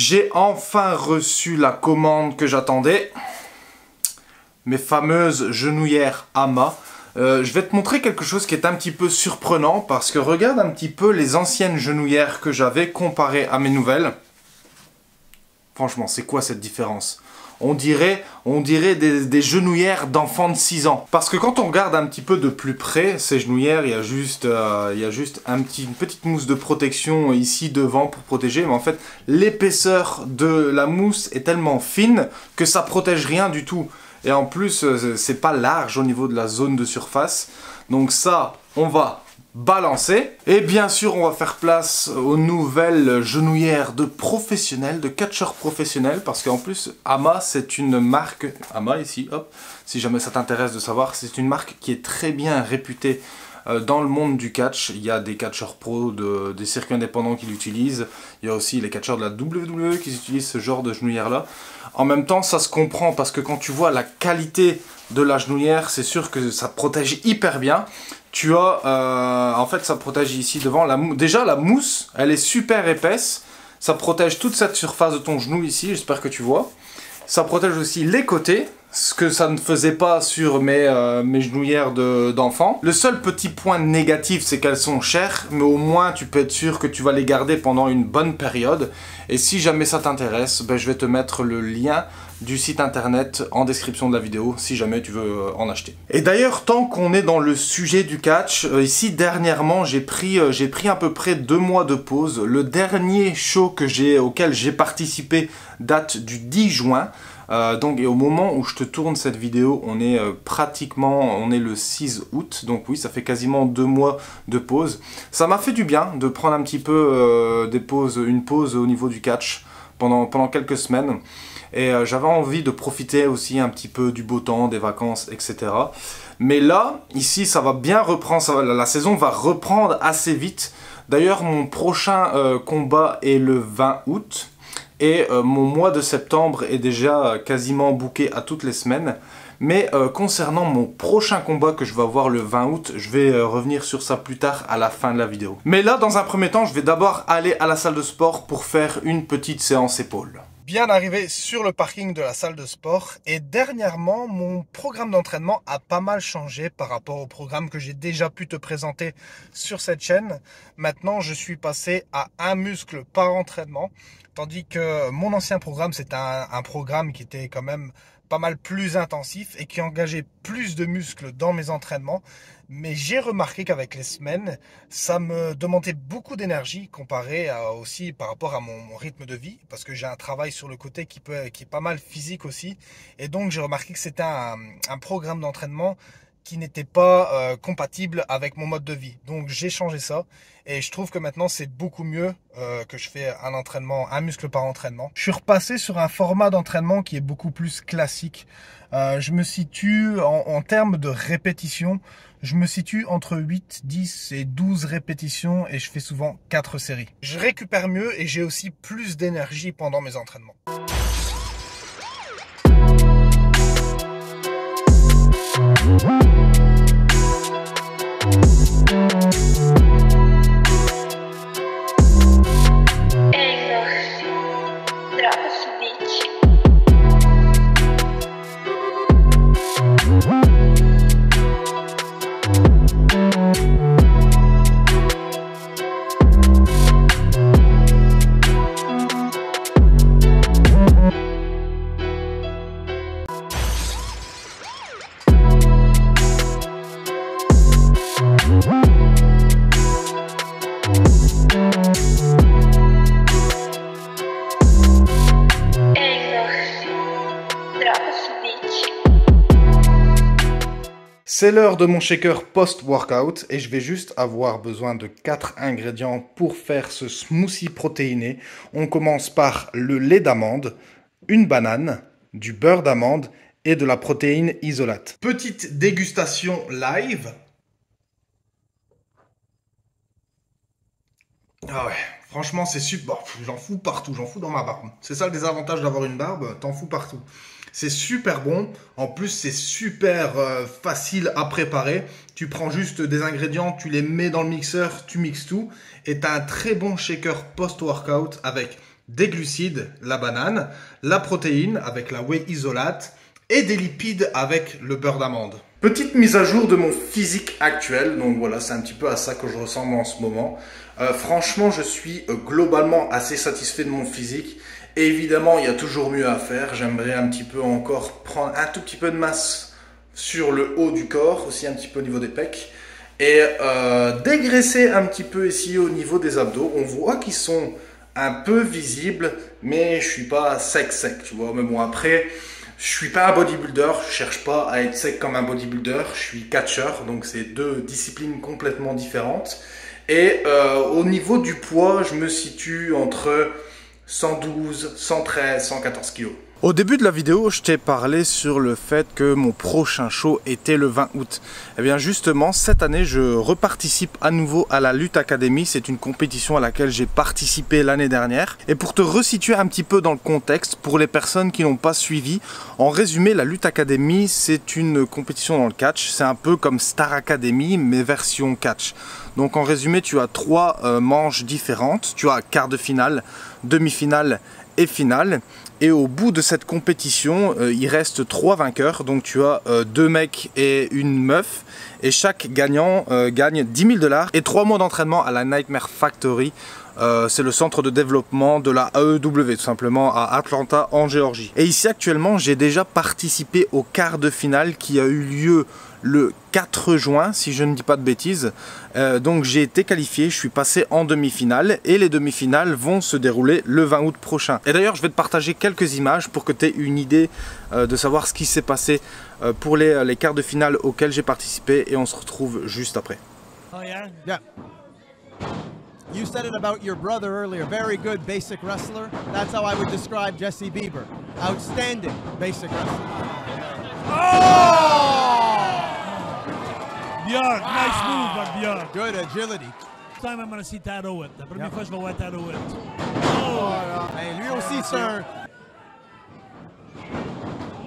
J'ai enfin reçu la commande que j'attendais. Mes fameuses genouillères AMA. Euh, je vais te montrer quelque chose qui est un petit peu surprenant parce que regarde un petit peu les anciennes genouillères que j'avais comparées à mes nouvelles. Franchement, c'est quoi cette différence? On dirait, des, genouillères d'enfants de 6 ans. Parce que quand on regarde un petit peu de plus près, ces genouillères, il y a juste, euh, a une petite mousse de protection ici devant pour protéger. Mais en fait, l'épaisseur de la mousse est tellement fine que ça protège rien du tout. Et en plus, euh, c'est pas large au niveau de la zone de surface. Donc ça, on va balancer. Et bien sûr, on va faire place aux nouvelles genouillères de professionnels, de catcheurs professionnels, parce qu'en plus, Ama, c'est une marque, Ama ici, hop, si jamais ça t'intéresse de savoir, c'est une marque qui est très bien réputée dans le monde du catch. Il y a des catcheurs pro, de, des circuits indépendants qui l'utilisent, il y a aussi les catcheurs de la WWE qui utilisent ce genre de genouillère-là. En même temps, ça se comprend, parce que quand tu vois la qualité de la genouillère, c'est sûr que ça protège hyper bien tu as, euh, en fait, ça protège ici devant. La Déjà, la mousse, elle est super épaisse. Ça protège toute cette surface de ton genou ici, j'espère que tu vois. Ça protège aussi les côtés, ce que ça ne faisait pas sur mes, euh, genouillères d'enfant. le seul petit point négatif, c'est qu'elles sont chères, mais au moins tu peux être sûr que tu vas les garder pendant une bonne période. Et si jamais ça t'intéresse, ben, je vais te mettre le lien du site internet en description de la vidéo si jamais tu veux euh, en acheter. Et d'ailleurs, tant qu'on est dans le sujet du catch, euh, ici dernièrement j'ai pris, j'ai pris à peu près deux mois de pause. Le dernier show que auquel j'ai participé date du 10 juin. Euh, donc, et au moment où je te tourne cette vidéo, on est euh, pratiquement, on est le 6 août, donc oui, ça fait quasiment deux mois de pause. Ça m'a fait du bien de prendre un petit peu euh, des pauses, une pause au niveau du catch pendant, pendant quelques semaines. Et j'avais envie de profiter aussi un petit peu du beau temps, des vacances, etc. Mais là, ici, ça va bien reprendre, la saison va reprendre assez vite. D'ailleurs, mon prochain combat est le 20 août. Et euh, mon mois de septembre est déjà quasiment booké à toutes les semaines. Mais euh, concernant mon prochain combat que je vais avoir le 20 août, je vais euh, revenir sur ça plus tard à la fin de la vidéo. Mais là, dans un premier temps, je vais d'abord aller à la salle de sport pour faire une petite séance épaule bien arrivé sur le parking de la salle de sport et dernièrement mon programme d'entraînement a pas mal changé par rapport au programme que j'ai déjà pu te présenter sur cette chaîne. Maintenant je suis passé à un muscle par entraînement tandis que mon ancien programme c'était un, un programme qui était quand même pas mal plus intensif et qui engageait plus de muscles dans mes entraînements. Mais j'ai remarqué qu'avec les semaines, ça me demandait beaucoup d'énergie comparé à, aussi par rapport à mon, rythme de vie, parce que j'ai un travail sur le côté qui, peut, qui est pas mal physique aussi. Et donc j'ai remarqué que c'était un, un programme d'entraînement qui n'était pas euh, compatible avec mon mode de vie. Donc j'ai changé ça et je trouve que maintenant c'est beaucoup mieux euh, que je fais un entraînement, un muscle par entraînement. Je suis repassé sur un format d'entraînement qui est beaucoup plus classique. Euh, je me situe en, termes de répétition, je me situe entre 8, 10 et 12 répétitions et je fais souvent 4 séries. Je récupère mieux et j'ai aussi plus d'énergie pendant mes entraînements. C'est l'heure de mon shaker post-workout et je vais juste avoir besoin de 4 ingrédients pour faire ce smoothie protéiné. On commence par le lait d'amande, une banane, du beurre d'amande et de la protéine isolate. Petite dégustation live. Ah ouais, franchement c'est super. J'en fous partout, j'en fous dans ma barbe. C'est ça le désavantage d'avoir une barbe, t'en fous partout. C'est super bon. En plus, c'est super euh, facile à préparer. Tu prends juste des ingrédients, tu les mets dans le mixeur, tu mixes tout. Et tu as un très bon shaker post-workout avec des glucides, la banane, la protéine avec la whey isolate et des lipides avec le beurre d'amande. Petite mise à jour de mon physique actuel. Donc voilà, c'est un petit peu à ça que je ressemble en ce moment. Euh, franchement, je suis euh, globalement assez satisfait de mon physique. Évidemment, il y a toujours mieux à faire. J'aimerais un petit peu encore prendre un tout petit peu de masse sur le haut du corps, aussi un petit peu au niveau des pecs. Et euh, dégraisser un petit peu ici au niveau des abdos. On voit qu'ils sont un peu visibles, mais je suis pas sec sec, tu vois. Mais bon, après, je suis pas un bodybuilder, je cherche pas à être sec comme un bodybuilder, je suis catcher, donc c'est deux disciplines complètement différentes. Et euh, au niveau du poids, je me situe entre 112, 113, 114 kg. Au début de la vidéo, je t'ai parlé sur le fait que mon prochain show était le 20 août. Et eh bien justement, cette année, je reparticipe à nouveau à la Lutte Academy. C'est une compétition à laquelle j'ai participé l'année dernière. Et pour te resituer un petit peu dans le contexte, pour les personnes qui n'ont pas suivi, en résumé, la Lutte Academy, c'est une compétition dans le catch. C'est un peu comme Star Academy, mais version catch. Donc en résumé, tu as trois euh, manches différentes. Tu as quart de finale, demi-finale et finale. Et au bout de cette compétition, euh, il reste trois vainqueurs. Donc tu as euh, deux mecs et une meuf. Et chaque gagnant euh, gagne 10 000 dollars et trois mois d'entraînement à la Nightmare Factory. C'est le centre de développement de la AEW tout simplement à Atlanta en Géorgie. Et ici actuellement j'ai déjà participé au quart de finale qui a eu lieu le 4 juin, si je ne dis pas de bêtises. Euh, donc j'ai été qualifié, je suis passé en demi-finale et les demi-finales vont se dérouler le 20 août prochain. Et d'ailleurs, je vais te partager quelques images pour que tu aies une idée euh, de savoir ce qui s'est passé euh, pour les, les, quarts de finale auxquels j'ai participé et on se retrouve juste après. Oh yeah? Yeah. You said it about your brother earlier. Very good basic wrestler. That's how I would describe Jesse Bieber. Outstanding basic wrestler. Oh! Björk, nice move by Björk. Good agility. Time I'm going to see Taro Whip. La première yep. fois, je vais voir Taro Whip. Oh! Hey, lui aussi, sir.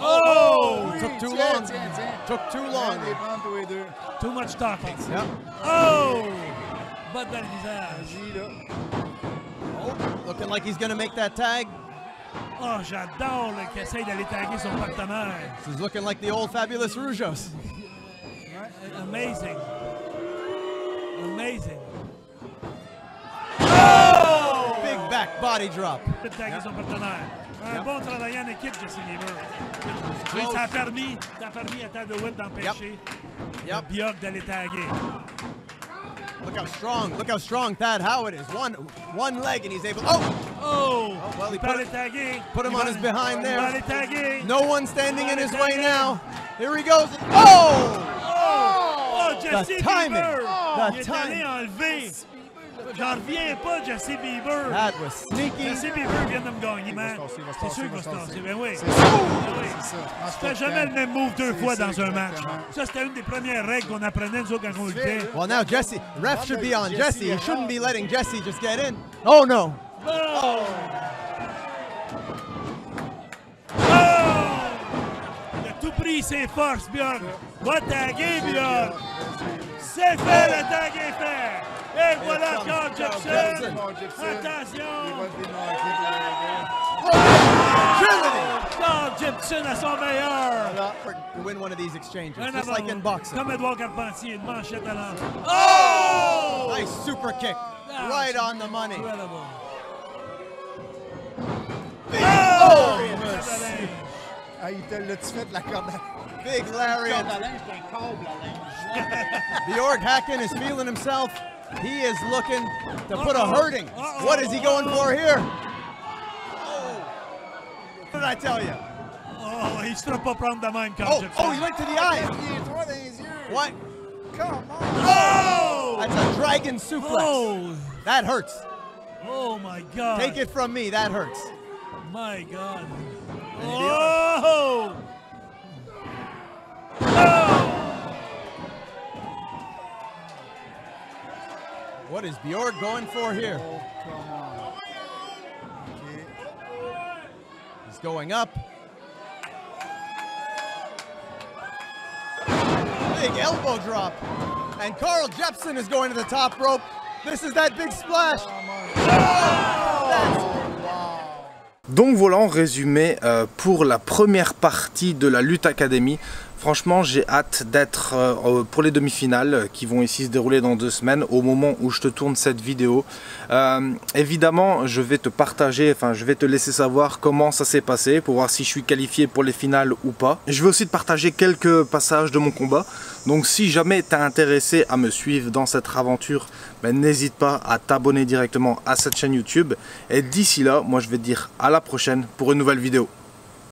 Oh! Oui, Took too tiens, long. Tiens, tiens. Took too long. Too much talking. Yep. Oh! Le visage. Oh, looking like he's going to make that tag. Oh, j'adore qu'il essaye d'aller taguer son partenaire. This is looking like the old fabulous Rougeos. Amazing. Amazing. Oh! Big back body drop. Taguer son partenaire. Un yep. bon travail en équipe, Jesse. Ça a permis, ça a permis à Tad d'empêcher yep. yep. D'aller taguer. Look how strong, look how strong Thad Howard is. One one leg and he's able, oh! Oh! oh well, he put, it, put him on his behind there. No one standing in his way now. Here he goes. Oh! Oh! Jesse the timing. Oh, the timing. J'en reviens pas, Jesse Bieber. That was sneaky. Jesse Bieber vient de me gagner, man. C'est sûr qu'il va se tasser. Ben oui. C'est ça. Tu fais jamais le même move deux fois dans un match. Ça, c'était une des premières règles qu'on apprenait, nous autres, quand on luttait. Well, now Jesse, ref should be on Jesse. He shouldn't be letting Jesse just get in. Oh, no. Oh! oh! Il a tout pris ses forces, Björk. Va taguer, Björk. C'est fait, le tag est fait. Et voilà Carl Jepson. Attention. Carl Jepson à son meilleur. To win one of these exchanges, just like in boxing. Comme Edouard Carpentier, une manchette à l'envers. Oh! Nice super kick. Right on the money. Incredible. Oh! Ah, il te l'a-tu fait la corde à... Big lariat. Bjorg Hacken is feeling himself. He is looking to put a hurting. What is he going for here? Oh. What did I tell you? Oh, he stood up around the mine, oh, oh, he went to the eye. What? Come on. Oh! That's a dragon suplex. Oh. That hurts. Oh, my God. Take it from me, that hurts. My God. Oh! What is Bjorg going for here? He's going up. Big elbow drop. And Carl Jepsen is going to the top rope. This is that big splash. Oh, donc voilà en résumé euh, pour la première partie de la Lutte Academy. Franchement, j'ai hâte d'être euh, pour les demi-finales euh, qui vont ici se dérouler dans deux semaines au moment où je te tourne cette vidéo. Euh, évidemment, je vais te partager, enfin, je vais te laisser savoir comment ça s'est passé pour voir si je suis qualifié pour les finales ou pas. Je vais aussi te partager quelques passages de mon combat. Donc, si jamais tu es intéressé à me suivre dans cette aventure, ben, n'hésite pas à t'abonner directement à cette chaîne YouTube. Et d'ici là, moi, je vais te dire à la prochaine pour une nouvelle vidéo.